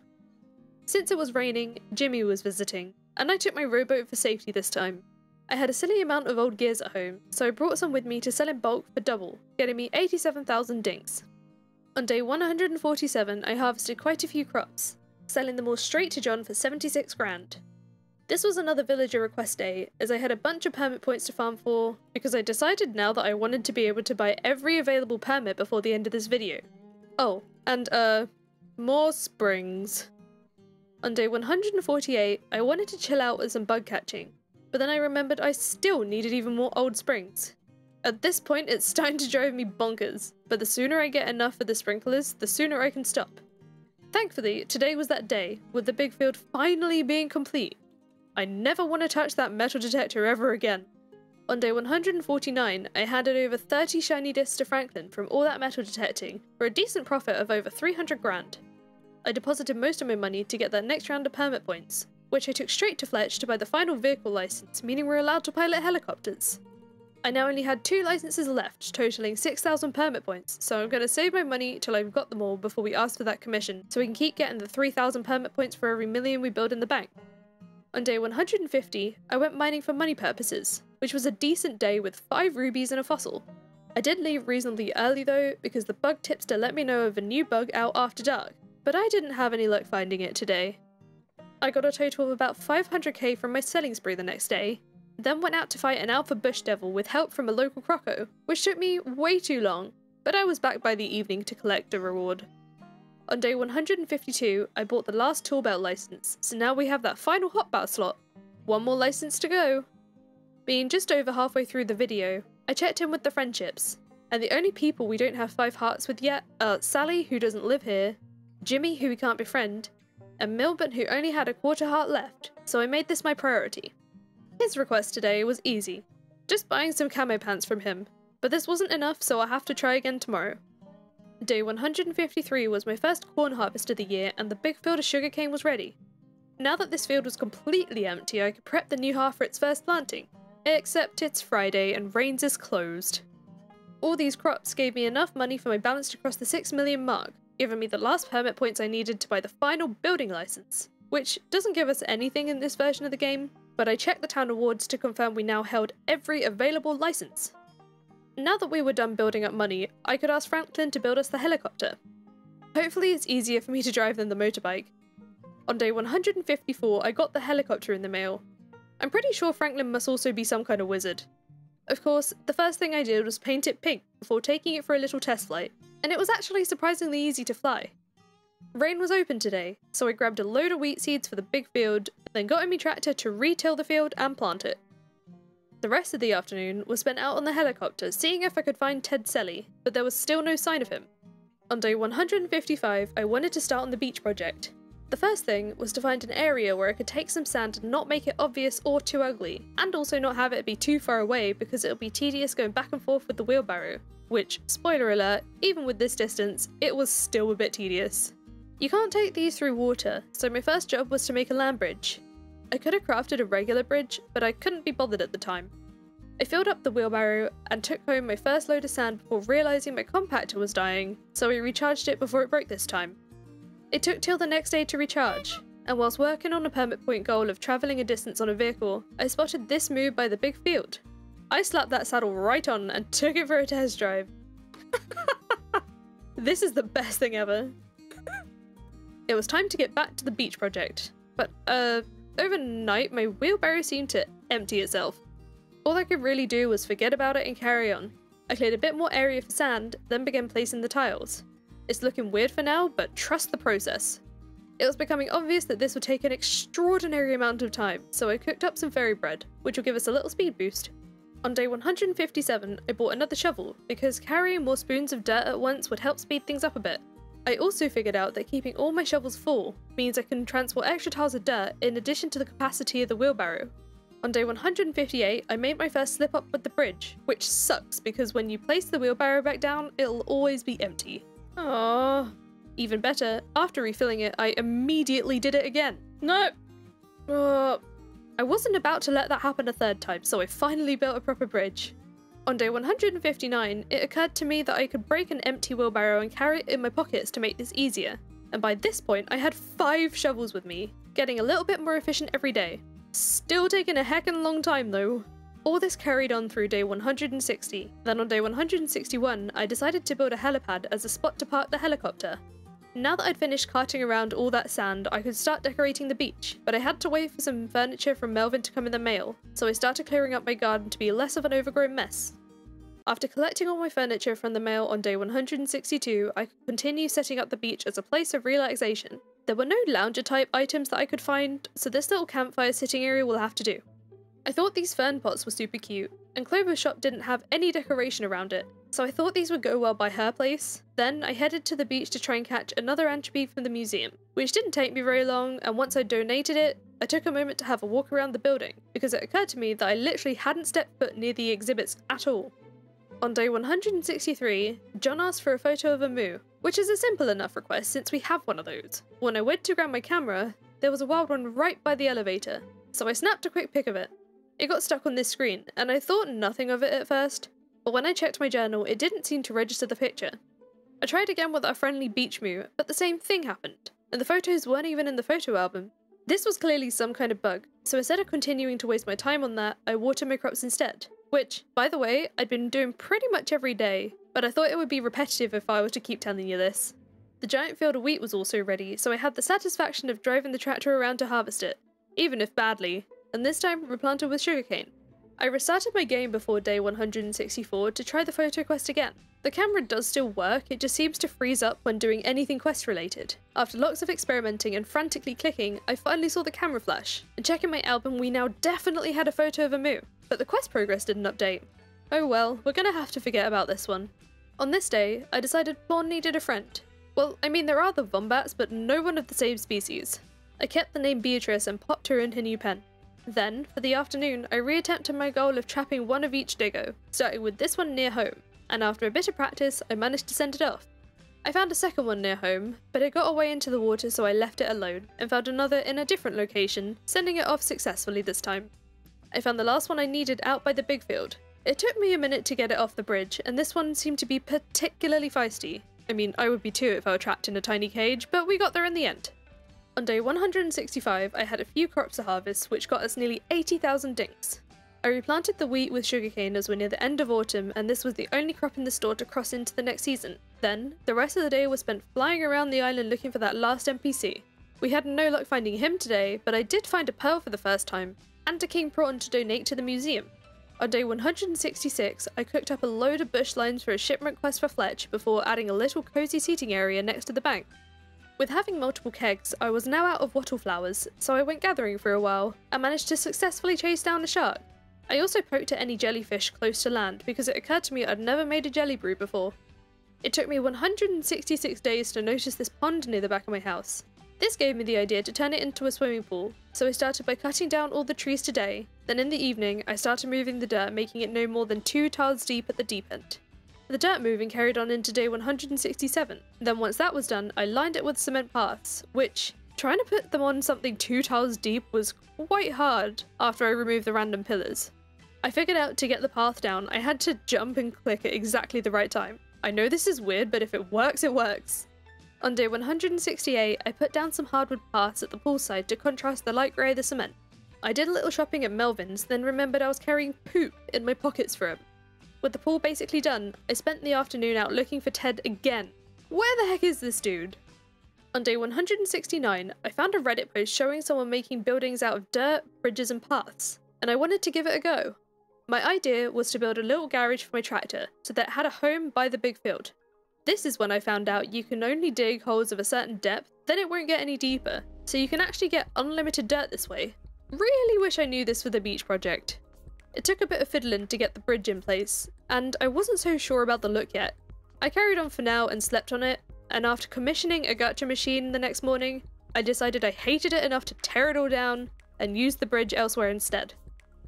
Since it was raining, Jimmy was visiting, and I took my rowboat for safety this time. I had a silly amount of old gears at home, so I brought some with me to sell in bulk for double, getting me 87,000 dinks. On day 147, I harvested quite a few crops, selling them all straight to John for 76 grand. This was another villager request day, as I had a bunch of permit points to farm for, because I decided now that I wanted to be able to buy every available permit before the end of this video. Oh, and uh, more springs. On day 148, I wanted to chill out with some bug catching, but then I remembered I still needed even more old springs. At this point, it's *laughs* starting to drive me bonkers, but the sooner I get enough for the sprinklers, the sooner I can stop. Thankfully, today was that day, with the big field finally being complete. I never want to touch that metal detector ever again. On day 149, I handed over 30 shiny discs to Franklin from all that metal detecting for a decent profit of over 300 grand. I deposited most of my money to get that next round of permit points, which I took straight to Fletch to buy the final vehicle license, meaning we're allowed to pilot helicopters. I now only had two licenses left, totaling 6,000 permit points, so I'm going to save my money till I've got them all before we ask for that commission, so we can keep getting the 3,000 permit points for every million we build in the bank. On day 150, I went mining for money purposes, which was a decent day with 5 rubies and a fossil. I did leave reasonably early though, because the bug tipster let me know of a new bug out after dark, but I didn't have any luck finding it today. I got a total of about 500k from my selling spree the next day, then went out to fight an alpha bush devil with help from a local croco, which took me way too long, but I was back by the evening to collect a reward. On day 152, I bought the last tool belt license, so now we have that final hotbar slot. One more license to go. Being just over halfway through the video, I checked in with the friendships, and the only people we don't have five hearts with yet are Sally, who doesn't live here, Jimmy, who we can't befriend, and Milburn who only had a quarter heart left, so I made this my priority. His request today was easy, just buying some camo pants from him, but this wasn't enough so I'll have to try again tomorrow. Day 153 was my first corn harvest of the year and the big field of sugarcane was ready. Now that this field was completely empty I could prep the new half for its first planting, except it's Friday and Rayne's is closed. All these crops gave me enough money for my balance to cross the 6 million mark, giving me the last permit points I needed to buy the final building license, which doesn't give us anything in this version of the game, but I checked the town awards to confirm we now held every available license. Now that we were done building up money, I could ask Franklin to build us the helicopter. Hopefully it's easier for me to drive than the motorbike. On day 154, I got the helicopter in the mail. I'm pretty sure Franklin must also be some kind of wizard. Of course, the first thing I did was paint it pink before taking it for a little test flight, and it was actually surprisingly easy to fly. Rayne was open today, so I grabbed a load of wheat seeds for the big field, then got a me tractor to retill the field and plant it. The rest of the afternoon was spent out on the helicopter seeing if I could find Ted Selly, but there was still no sign of him. On day 155, I wanted to start on the beach project. The first thing was to find an area where I could take some sand and not make it obvious or too ugly, and also not have it be too far away because it'll be tedious going back and forth with the wheelbarrow, which, spoiler alert, even with this distance, it was still a bit tedious. You can't take these through water, so my first job was to make a land bridge. I could have crafted a regular bridge, but I couldn't be bothered at the time. I filled up the wheelbarrow and took home my first load of sand before realising my compactor was dying, so I recharged it before it broke this time. It took till the next day to recharge, and whilst working on a permit point goal of travelling a distance on a vehicle, I spotted this move by the big field. I slapped that saddle right on and *laughs* took it for a test drive. *laughs* this is the best thing ever. it was time to get back to the beach project, but uh, overnight my wheelbarrow seemed to empty itself. All I could really do was forget about it and carry on. I cleared a bit more area for sand, then began placing the tiles. It's looking weird for now, but trust the process. It was becoming obvious that this would take an extraordinary amount of time, so I cooked up some fairy bread, which will give us a little speed boost. On day 157, I bought another shovel, because carrying more spoons of dirt at once would help speed things up a bit. I also figured out that keeping all my shovels full means I can transport extra tiles of dirt in addition to the capacity of the wheelbarrow. On day 158, I made my first slip up with the bridge, which sucks because when you place the wheelbarrow back down, it'll always be empty. Oh, even better, after refilling it, I immediately did it again. No! Uh, I wasn't about to let that happen a third time, so I finally built a proper bridge. On day 159, it occurred to me that I could break an empty wheelbarrow and carry it in my pockets to make this easier. And by this point, I had five shovels with me, getting a little bit more efficient every day. Still taking a heckin' long time though. All this carried on through day 160. Then on day 161, I decided to build a helipad as a spot to park the helicopter. Now that I'd finished carting around all that sand, I could start decorating the beach, but I had to wait for some furniture from Melvin to come in the mail, so I started clearing up my garden to be less of an overgrown mess. After collecting all my furniture from the mail on day 162, I could continue setting up the beach as a place of relaxation. There were no lounger type items that I could find, so this little campfire sitting area will have to do. I thought these fern pots were super cute, and Clover's shop didn't have any decoration around it, so I thought these would go well by her place. Then I headed to the beach to try and catch another anchovy from the museum, which didn't take me very long, and once I donated it, I took a moment to have a walk around the building, because it occurred to me that I literally hadn't stepped foot near the exhibits at all. On day 163, John asked for a photo of a moo, which is a simple enough request since we have one of those. When I went to grab my camera, there was a wild one right by the elevator, so I snapped a quick pic of it. It got stuck on this screen, and I thought nothing of it at first, but when I checked my journal, it didn't seem to register the picture. I tried again with our friendly beach moo, but the same thing happened, and the photos weren't even in the photo album. This was clearly some kind of bug, so instead of continuing to waste my time on that, I watered my crops instead. Which, by the way, I'd been doing pretty much every day, but I thought it would be repetitive if I were to keep telling you this. The giant field of wheat was also ready, so I had the satisfaction of driving the tractor around to harvest it, even if badly, and this time replanted with sugarcane. I restarted my game before day 164 to try the photo quest again. The camera does still work, it just seems to freeze up when doing anything quest related. After lots of experimenting and frantically clicking, I finally saw the camera flash, and checking my album we now definitely had a photo of a moo, but the quest progress didn't update. Oh well, we're gonna have to forget about this one. On this day, I decided Pawn needed a friend. Well, I mean there are the wombats, but no one of the same species. I kept the name Beatrice and popped her in her new pen. Then, for the afternoon, I reattempted my goal of trapping one of each diggo, starting with this one near home, and after a bit of practice, I managed to send it off. I found a second one near home, but it got away into the water so I left it alone, and found another in a different location, sending it off successfully this time. I found the last one I needed out by the big field, It took me a minute to get it off the bridge, and this one seemed to be particularly feisty. I mean, I would be too if I were trapped in a tiny cage, but we got there in the end. On day 165, I had a few crops to harvest, which got us nearly 80,000 dinks. I replanted the wheat with sugarcane as we're near the end of autumn, and this was the only crop in the store to cross into the next season. Then, the rest of the day was spent flying around the island looking for that last NPC. We had no luck finding him today, but I did find a pearl for the first time, and a king prawn to donate to the museum. On day 166, I cooked up a load of bush limes for a shipment quest for Fletch before adding a little cozy seating area next to the bank. With having multiple kegs, I was now out of wattle flowers, so I went gathering for a while, and managed to successfully chase down a shark. I also poked at any jellyfish close to land because it occurred to me I'd never made a jelly brew before. It took me 166 days to notice this pond near the back of my house. This gave me the idea to turn it into a swimming pool, so I started by cutting down all the trees today, then in the evening I started moving the dirt making it no more than two tiles deep at the deep end. The dirt moving carried on into day 167, then once that was done I lined it with cement paths, which, trying to put them on something two tiles deep was quite hard after I removed the random pillars. I figured out to get the path down I had to jump and click at exactly the right time. I know this is weird but if it works it works. On day 168, I put down some hardwood paths at the poolside to contrast the light grey of the cement. I did a little shopping at Melvin's, then remembered I was carrying poop in my pockets for him. With the pool basically done, I spent the afternoon out looking for Ted again. Where the heck is this dude? On day 169, I found a Reddit post showing someone making buildings out of dirt, bridges, and paths, and I wanted to give it a go. My idea was to build a little garage for my tractor so that it had a home by the big field. This is when I found out you can only dig holes of a certain depth, then it won't get any deeper, so you can actually get unlimited dirt this way. Really wish I knew this for the beach project. It took a bit of fiddling to get the bridge in place, and I wasn't so sure about the look yet. I carried on for now and slept on it, and after commissioning a gacha machine the next morning, I decided I hated it enough to tear it all down and use the bridge elsewhere instead.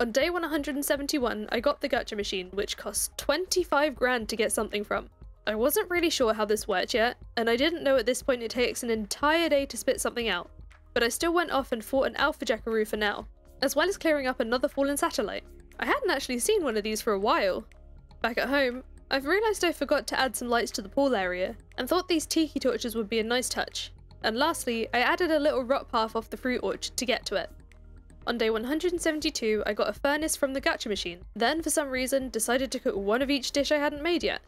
On day 171, I got the gacha machine, which cost 25 grand to get something from. I wasn't really sure how this worked yet, and I didn't know at this point it takes an entire day to spit something out, but I still went off and fought an alpha jackaroo for now, as well as clearing up another fallen satellite. I hadn't actually seen one of these for a while. Back at home, I've realised I forgot to add some lights to the pool area, and thought these tiki torches would be a nice touch. And lastly, I added a little rock path off the fruit orchard to get to it. On day 172, I got a furnace from the gacha machine, then for some reason decided to cook one of each dish I hadn't made yet.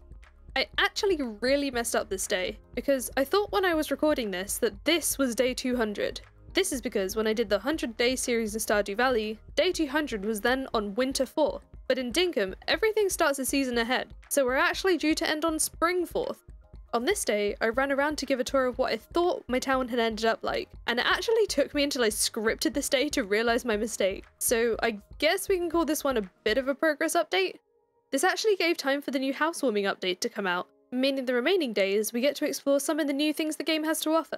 I actually really messed up this day, because I thought when I was recording this that this was day 200. This is because when I did the 100 day series in Stardew Valley, day 200 was then on Winter 4, but in Dinkum, everything starts a season ahead, so we're actually due to end on Spring 4th. On this day, I ran around to give a tour of what I thought my town had ended up like, and it actually took me until I scripted this day to realise my mistake, so I guess we can call this one a bit of a progress update? This actually gave time for the new housewarming update to come out, meaning the remaining days we get to explore some of the new things the game has to offer.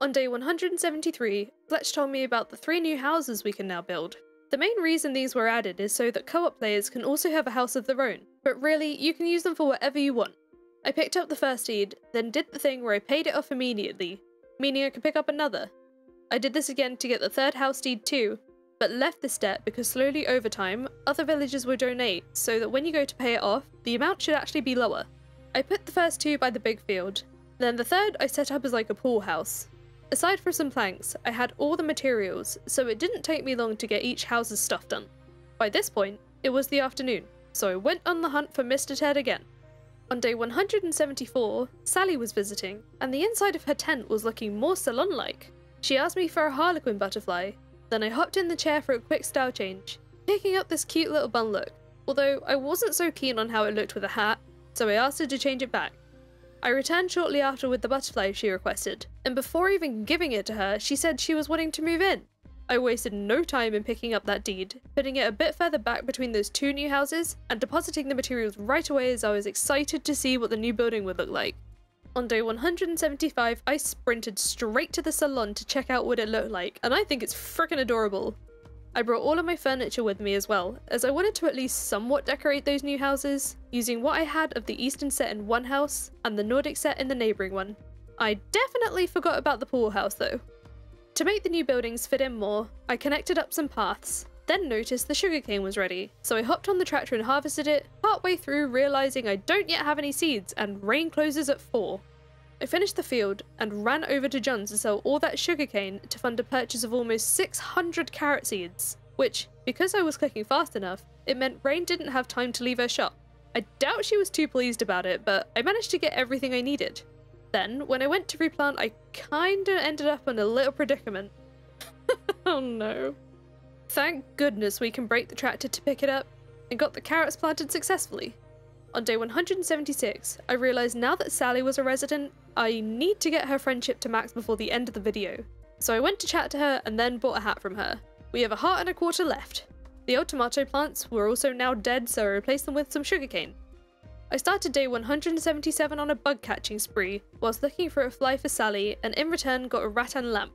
On day 173, Fletch told me about the three new houses we can now build. The main reason these were added is so that co-op players can also have a house of their own, but really, you can use them for whatever you want. I picked up the first deed, then did the thing where I paid it off immediately, meaning I could pick up another. I did this again to get the third house deed too, but left this debt because slowly over time, other villagers will donate so that when you go to pay it off, the amount should actually be lower. I put the first two by the big field, then the third I set up as like a pool house. Aside from some planks, I had all the materials, so it didn't take me long to get each house's stuff done. By this point, it was the afternoon, so I went on the hunt for Mr. Ted again. On day 174, Sally was visiting, and the inside of her tent was looking more salon-like. She asked me for a harlequin butterfly, then I hopped in the chair for a quick style change, picking up this cute little bun look, although I wasn't so keen on how it looked with a hat, so I asked her to change it back. I returned shortly after with the butterfly she requested, and before even giving it to her, she said she was wanting to move in. I wasted no time in picking up that deed, putting it a bit further back between those two new houses, and depositing the materials right away as I was excited to see what the new building would look like. On day 175, I sprinted straight to the salon to check out what it looked like, and I think it's freaking adorable. I brought all of my furniture with me as well, as I wanted to at least somewhat decorate those new houses, using what I had of the Eastern set in one house and the Nordic set in the neighbouring one. I definitely forgot about the pool house though. To make the new buildings fit in more, I connected up some paths. then noticed the sugarcane was ready, so I hopped on the tractor and harvested it, partway through realizing I don't yet have any seeds and Rayne closes at 4. I finished the field and ran over to John's to sell all that sugarcane to fund a purchase of almost 600 carrot seeds, which, because I was clicking fast enough, it meant Rayne didn't have time to leave her shop. I doubt she was too pleased about it, but I managed to get everything I needed. Then, when I went to replant, I kinda ended up in a little predicament. *laughs* oh no. Thank goodness we can break the tractor to pick it up, and got the carrots planted successfully. On day 176, I realised now that Sally was a resident, I need to get her friendship to max before the end of the video. So I went to chat to her and then bought a hat from her. We have a heart and a quarter left. The old tomato plants were also now dead, so I replaced them with some sugarcane. I started day 177 on a bug catching spree, whilst looking for a fly for Sally, and in return got a rattan lamp.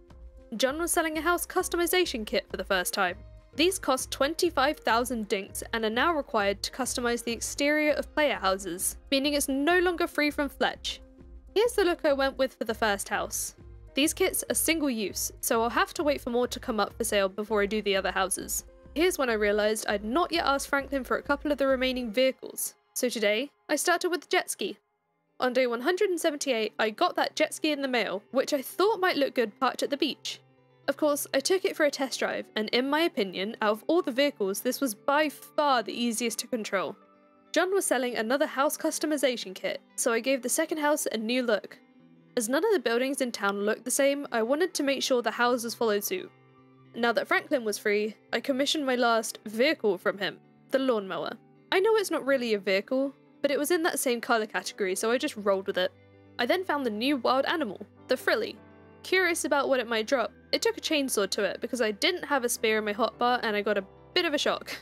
John was selling a house customization kit for the first time. These cost 25,000 dinks and are now required to customize the exterior of player houses, meaning it's no longer free from Fletch. Here's the look I went with for the first house. These kits are single use, so I'll have to wait for more to come up for sale before I do the other houses. Here's when I realised I'd not yet asked Franklin for a couple of the remaining vehicles, so today I started with the jet ski. On day 178, I got that jet ski in the mail, which I thought might look good parked at the beach. Of course, I took it for a test drive, and in my opinion, out of all the vehicles, this was by far the easiest to control. John was selling another house customization kit, so I gave the second house a new look. As none of the buildings in town looked the same, I wanted to make sure the houses followed suit. Now that Franklin was free, I commissioned my last vehicle from him, the lawnmower. I know it's not really a vehicle, but it was in that same colour category, so I just rolled with it. I then found the new wild animal, the frilly. Curious about what it might drop, it took a chainsaw to it because I didn't have a spear in my hotbar and I got a bit of a shock.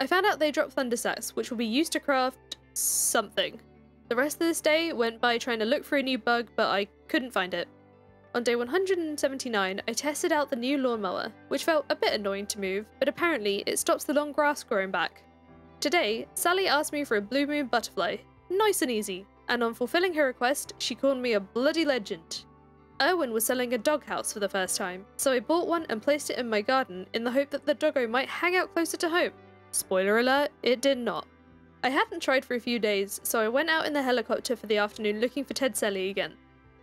I found out they drop thunder sacks, which will be used to craft something. The rest of this day went by trying to look for a new bug, but I couldn't find it. On day 179, I tested out the new lawnmower, which felt a bit annoying to move, but apparently it stops the long grass growing back. Today, Sally asked me for a blue moon butterfly, nice and easy, and on fulfilling her request, she called me a bloody legend. Irwin was selling a doghouse for the first time, so I bought one and placed it in my garden in the hope that the doggo might hang out closer to home. Spoiler alert, it did not. I hadn't tried for a few days, so I went out in the helicopter for the afternoon looking for Ted Selly again.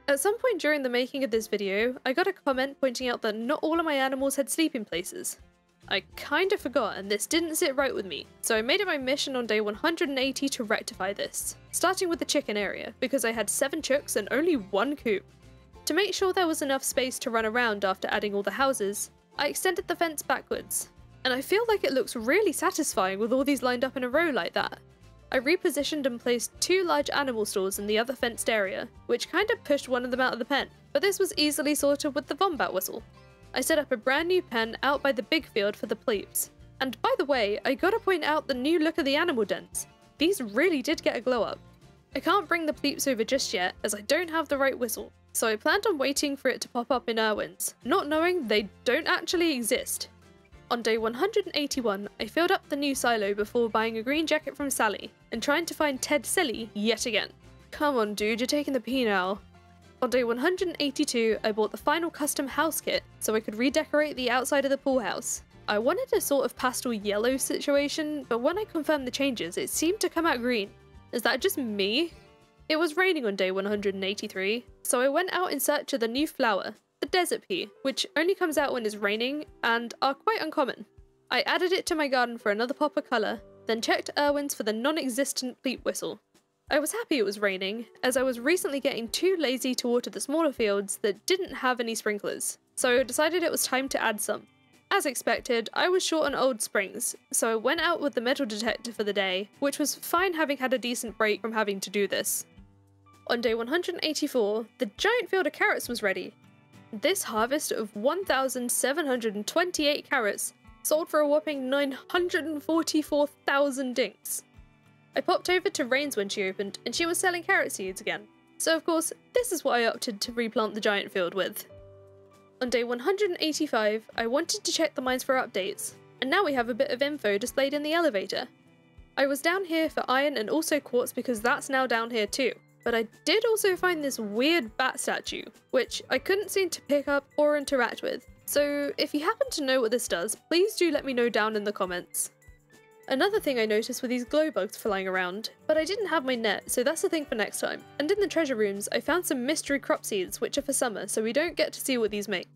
At some point during the making of this video, I got a comment pointing out that not all of my animals had sleeping places. I kinda forgot and this didn't sit right with me, so I made it my mission on day 180 to rectify this, starting with the chicken area, because I had 7 chooks and only one coop. To make sure there was enough space to run around after adding all the houses, I extended the fence backwards, and I feel like it looks really satisfying with all these lined up in a row like that. I repositioned and placed two large animal stalls in the other fenced area, which kind of pushed one of them out of the pen, but this was easily sorted with the Vombat whistle. I set up a brand new pen out by the big field for the plebes. And by the way, I gotta point out the new look of the animal dens. These really did get a glow up. I can't bring the pleeps over just yet, as I don't have the right whistle, so I planned on waiting for it to pop up in Irwin's, not knowing they don't actually exist. On day 181, I filled up the new silo before buying a green jacket from Sally, and trying to find Ted Selly yet again. Come on dude, you're taking the P now. On day 182, I bought the final custom house kit so I could redecorate the outside of the pool house. I wanted a sort of pastel yellow situation, but when I confirmed the changes, it seemed to come out green. Is that just me? It was raining on day 183, so I went out in search of the new flower, desert pea, which only comes out when it's raining and are quite uncommon. I added it to my garden for another pop of colour, then checked Irwin's for the non-existent pleep whistle. I was happy it was raining, as I was recently getting too lazy to water the smaller fields that didn't have any sprinklers, so I decided it was time to add some. As expected, I was short on old springs, so I went out with the metal detector for the day, which was fine having had a decent break from having to do this. On day 184, the giant field of carrots was ready, this harvest of 1,728 carrots sold for a whopping 944,000 dinks. I popped over to Rayne's when she opened, and she was selling carrot seeds again. So of course, this is what I opted to replant the giant field with. On day 185, I wanted to check the mines for updates, and now we have a bit of info displayed in the elevator. I was down here for iron and also quartz because that's now down here too. But I did also find this weird bat statue, which I couldn't seem to pick up or interact with. So if you happen to know what this does, please do let me know down in the comments. Another thing I noticed were these glow bugs flying around, but I didn't have my net, so that's a thing for next time. And in the treasure rooms, I found some mystery crop seeds, which are for summer, so we don't get to see what these make.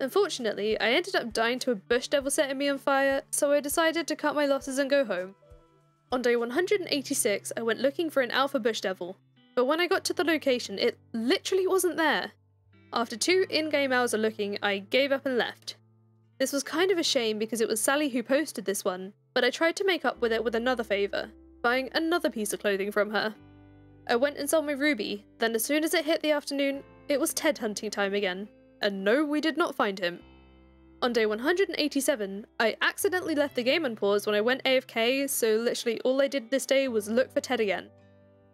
Unfortunately, I ended up dying to a bush devil setting me on fire, so I decided to cut my losses and go home. On day 186, I went looking for an alpha bush devil, but when I got to the location, it literally wasn't there. After two in-game hours of looking, I gave up and left. This was kind of a shame because it was Sally who posted this one, but I tried to make up with it with another favour, buying another piece of clothing from her. I went and sold my ruby, then as soon as it hit the afternoon, it was Ted hunting time again. And no, we did not find him. On day 187, I accidentally left the game on pause when I went AFK, so literally all I did this day was look for Ted again.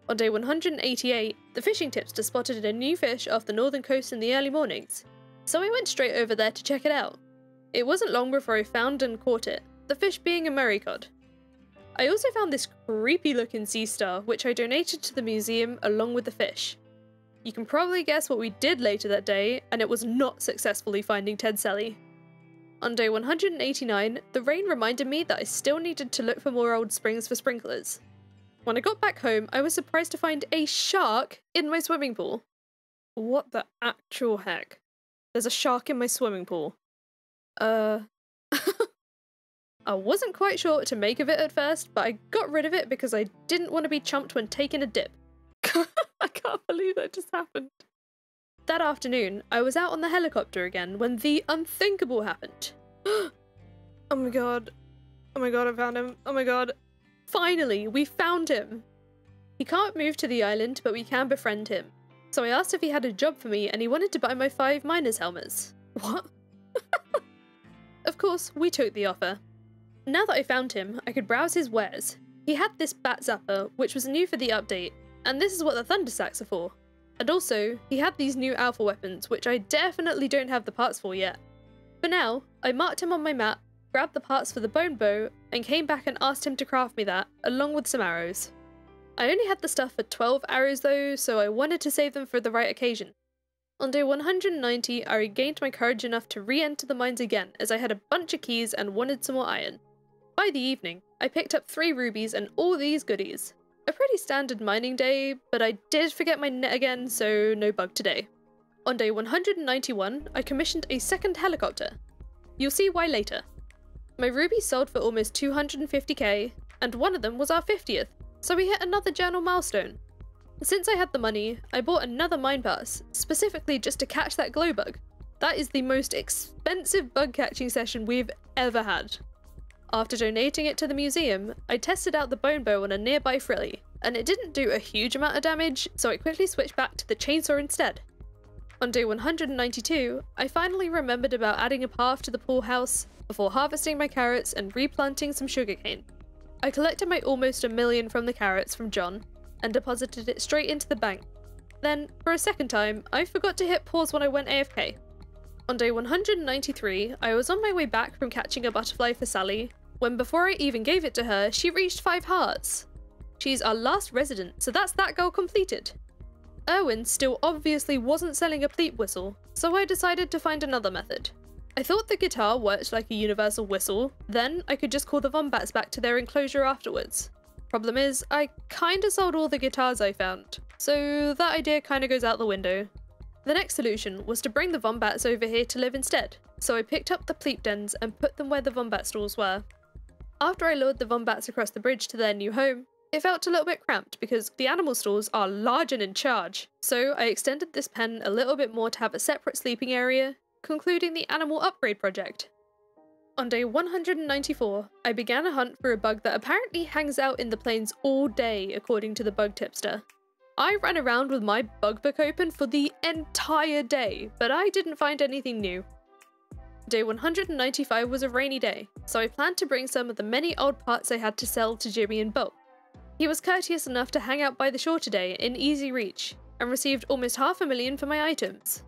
On day 188, the fishing tipster spotted a new fish off the northern coast in the early mornings, so I went straight over there to check it out. It wasn't long before I found and caught it, the fish being a Murray cod. I also found this creepy looking sea star, which I donated to the museum along with the fish. You can probably guess what we did later that day, and it was not successfully finding Ted Selly. On day 189, the rain reminded me that I still needed to look for more old springs for sprinklers. When I got back home, I was surprised to find a shark in my swimming pool. What the actual heck? There's a shark in my swimming pool. Uh. *laughs* I wasn't quite sure what to make of it at first, but I got rid of it because I didn't want to be chumped when taking a dip. *laughs* I can't believe that just happened. That afternoon, I was out on the helicopter again when the unthinkable happened. *gasps* oh my god. Oh my god, I found him. Oh my god. Finally, we found him! He can't move to the island, but we can befriend him. So I asked if he had a job for me and he wanted to buy my five miner's helmets. What? *laughs* of course, we took the offer. Now that I found him, I could browse his wares. He had this bat zapper, which was new for the update, and this is what the thunder sacks are for. And also, he had these new alpha weapons, which I definitely don't have the parts for yet. For now, I marked him on my map, grabbed the parts for the bone bow, and came back and asked him to craft me that, along with some arrows. I only had the stuff for 12 arrows though, so I wanted to save them for the right occasion. On day 190, I regained my courage enough to re-enter the mines again, as I had a bunch of keys and wanted some more iron. By the evening, I picked up three rubies and all these goodies. A pretty standard mining day, but I did forget my net again, so no bug today. On day 191, I commissioned a second helicopter. You'll see why later. My rubies sold for almost 250k, and one of them was our 50th, so we hit another journal milestone. Since I had the money, I bought another mine pass, specifically just to catch that glow bug. That is the most expensive bug catching session we've ever had. After donating it to the museum, I tested out the bone bow on a nearby frilly, and it didn't do a huge amount of damage, so I quickly switched back to the chainsaw instead. On day 192, I finally remembered about adding a path to the pool house before harvesting my carrots and replanting some sugarcane. I collected my almost a million from the carrots from John and deposited it straight into the bank. Then, for a second time, I forgot to hit pause when I went AFK. On day 193, I was on my way back from catching a butterfly for Sally when before I even gave it to her, she reached 5 hearts. She's our last resident, so that's that goal completed. Irwin still obviously wasn't selling a pleat whistle, so I decided to find another method. I thought the guitar worked like a universal whistle, then I could just call the Wombats back to their enclosure afterwards. Problem is, I kinda sold all the guitars I found, so that idea kinda goes out the window. The next solution was to bring the Wombats over here to live instead, so I picked up the pleat dens and put them where the Wombat stalls were. After I lured the Wombats across the bridge to their new home, it felt a little bit cramped because the animal stalls are large and in charge, so I extended this pen a little bit more to have a separate sleeping area, concluding the animal upgrade project. On day 194, I began a hunt for a bug that apparently hangs out in the plains all day, according to the bug tipster. I ran around with my bug book open for the entire day, but I didn't find anything new. Day 195 was a rainy day, so I planned to bring some of the many old parts I had to sell to Jimmy and Bo. He was courteous enough to hang out by the shore today in easy reach, and received almost half a million for my items.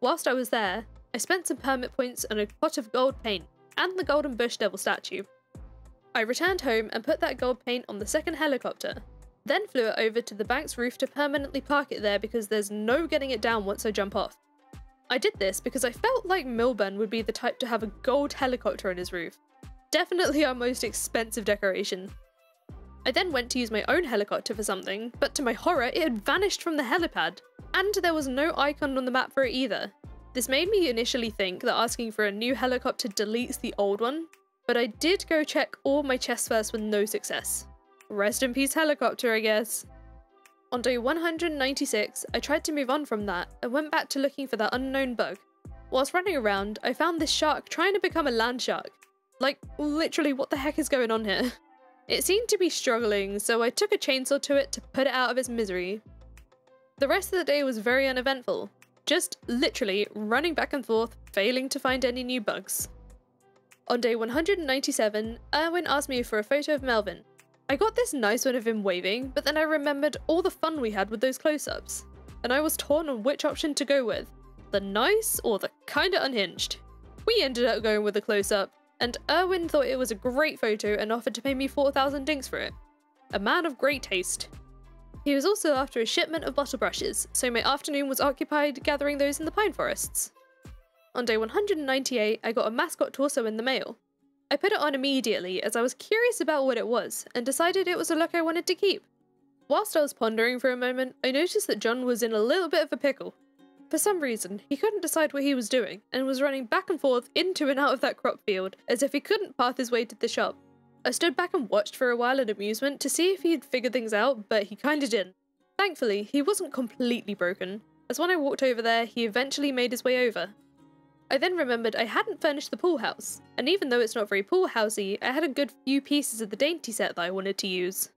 Whilst I was there, I spent some permit points on a pot of gold paint, and the golden bush devil statue. I returned home and put that gold paint on the second helicopter, then flew it over to the bank's roof to permanently park it there because there's no getting it down once I jump off. I did this because I felt like Milburn would be the type to have a gold helicopter on his roof. Definitely our most expensive decoration. I then went to use my own helicopter for something, but to my horror, it had vanished from the helipad, and there was no icon on the map for it either. This made me initially think that asking for a new helicopter deletes the old one, but I did go check all my chests first with no success. Rest in peace helicopter, I guess. On day 196, I tried to move on from that and went back to looking for that unknown bug. Whilst running around, I found this shark trying to become a land shark. Like, literally, what the heck is going on here? *laughs* It seemed to be struggling, so I took a chainsaw to it to put it out of its misery. The rest of the day was very uneventful, just literally running back and forth, failing to find any new bugs. On day 197, Irwin asked me for a photo of Melvin. I got this nice one of him waving, but then I remembered all the fun we had with those close-ups, and I was torn on which option to go with, the nice or the kinda unhinged. We ended up going with the close-up, and Irwin thought it was a great photo and offered to pay me 4,000 dinks for it. A man of great taste. He was also after a shipment of bottle brushes, so my afternoon was occupied gathering those in the pine forests. On day 198, I got a mascot torso in the mail. I put it on immediately as I was curious about what it was and decided it was a look I wanted to keep. Whilst I was pondering for a moment, I noticed that John was in a little bit of a pickle. For some reason, he couldn't decide what he was doing and was running back and forth into and out of that crop field as if he couldn't path his way to the shop. I stood back and watched for a while in amusement to see if he'd figured things out, but he kinda didn't. Thankfully, he wasn't completely broken, as when I walked over there, he eventually made his way over. I then remembered I hadn't furnished the pool house, and even though it's not very pool housey, I had a good few pieces of the dainty set that I wanted to use.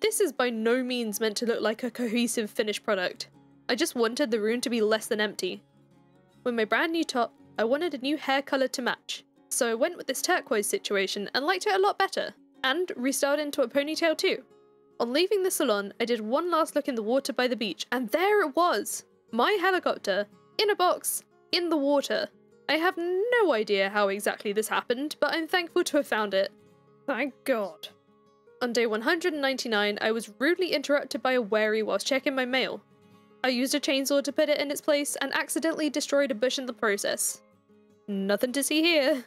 This is by no means meant to look like a cohesive finished product, I just wanted the room to be less than empty. With my brand new top, I wanted a new hair colour to match, so I went with this turquoise situation and liked it a lot better, and restyled into a ponytail too. On leaving the salon, I did one last look in the water by the beach, and there it was! My helicopter, in a box, in the water. I have no idea how exactly this happened, but I'm thankful to have found it. Thank God. On day 199, I was rudely interrupted by a wary whilst checking my mail. I used a chainsaw to put it in its place and accidentally destroyed a bush in the process. Nothing to see here.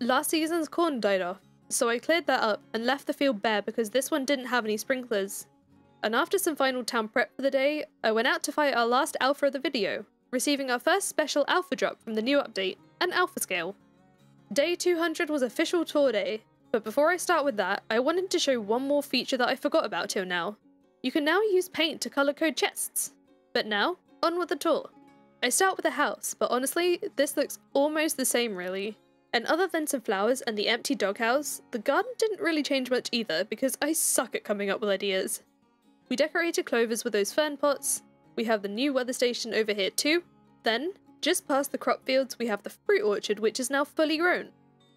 Last season's corn died off, so I cleared that up and left the field bare because this one didn't have any sprinklers. And after some final town prep for the day, I went out to fight our last alpha of the video, receiving our first special alpha drop from the new update, an alpha scale. Day 200 was official tour day, but before I start with that, I wanted to show one more feature that I forgot about till now. You can now use paint to colour code chests. But now, on with the tour. I start with a house, but honestly, this looks almost the same really. And other than some flowers and the empty doghouse, the garden didn't really change much either because I suck at coming up with ideas. We decorated Clover's with those fern pots, we have the new weather station over here too, then, just past the crop fields, we have the fruit orchard which is now fully grown.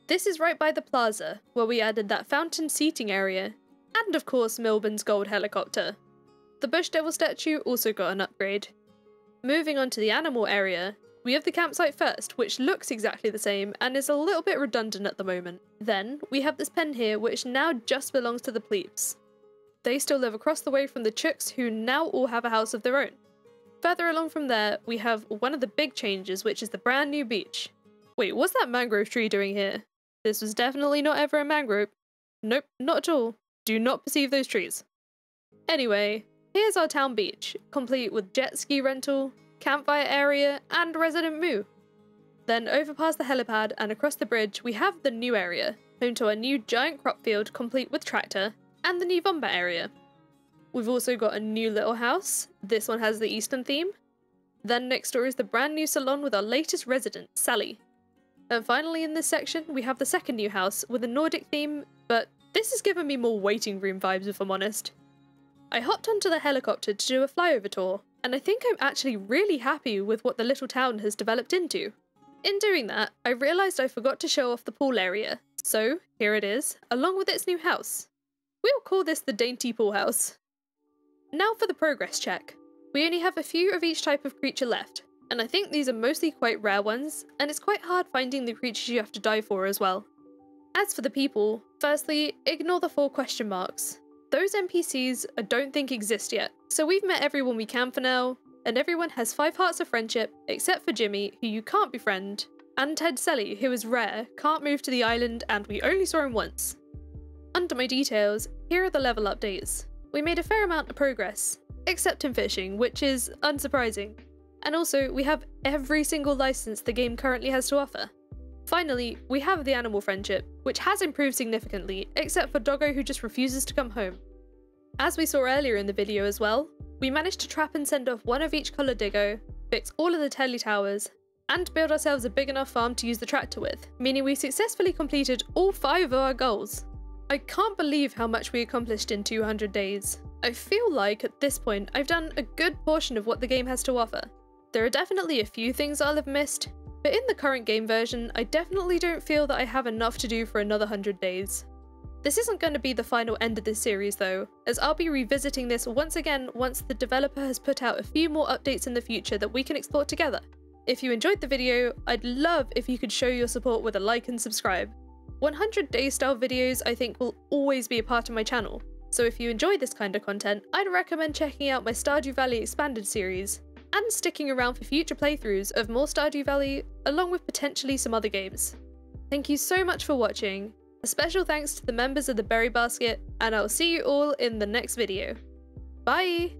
This is right by the plaza, where we added that fountain seating area, and of course Milburn's gold helicopter. The Bush Devil statue also got an upgrade. Moving on to the animal area, we have the campsite first, which looks exactly the same and is a little bit redundant at the moment. Then, we have this pen here, which now just belongs to the plebes. They still live across the way from the chooks, who now all have a house of their own. Further along from there, we have one of the big changes, which is the brand new beach. Wait, what's that mangrove tree doing here? This was definitely not ever a mangrove. Nope, not at all. Do not perceive those trees. Anyway, Here's our town beach, complete with jet ski rental, campfire area, and resident moo. Then over past the helipad and across the bridge, we have the new area, home to our new giant crop field complete with tractor, and the new Vomba area. We've also got a new little house, this one has the eastern theme. Then next door is the brand new salon with our latest resident, Sally. And finally in this section, we have the second new house with a Nordic theme, but this has given me more waiting room vibes if I'm honest. I hopped onto the helicopter to do a flyover tour, and I think I'm actually really happy with what the little town has developed into. In doing that, I realised I forgot to show off the pool area, so here it is, along with its new house. We'll call this the Dainty Pool House. Now for the progress check. We only have a few of each type of creature left, and I think these are mostly quite rare ones, and it's quite hard finding the creatures you have to die for as well. As for the people, firstly, ignore the four question marks. Those NPCs I uh, don't think exist yet, so we've met everyone we can for now. and everyone has 5 hearts of friendship except for Jimmy, who you can't befriend, and Ted Selly, who is rare, can't move to the island, and we only saw him once. Under my details, here are the level updates. We made a fair amount of progress, except in fishing, which is unsurprising. And also, we have every single license the game currently has to offer. Finally, we have the animal friendship, which has improved significantly, except for Doggo who just refuses to come home. As we saw earlier in the video as well, we managed to trap and send off one of each colour Diggo, fix all of the Tele-Towers, and build ourselves a big enough farm to use the tractor with, meaning we successfully completed all five of our goals. I can't believe how much we accomplished in 200 days. I feel like at this point I've done a good portion of what the game has to offer. There are definitely a few things I'll have missed, but in the current game version, I definitely don't feel that I have enough to do for another 100 days. This isn't going to be the final end of this series though, as I'll be revisiting this once again once the developer has put out a few more updates in the future that we can explore together. If you enjoyed the video, I'd love if you could show your support with a like and subscribe. 100 day style videos I think will always be a part of my channel, so if you enjoy this kind of content, I'd recommend checking out my Stardew Valley Expanded series, and sticking around for future playthroughs of more Stardew Valley, along with potentially some other games. Thank you so much for watching, a special thanks to the members of the Berry Basket, and I'll see you all in the next video. Bye!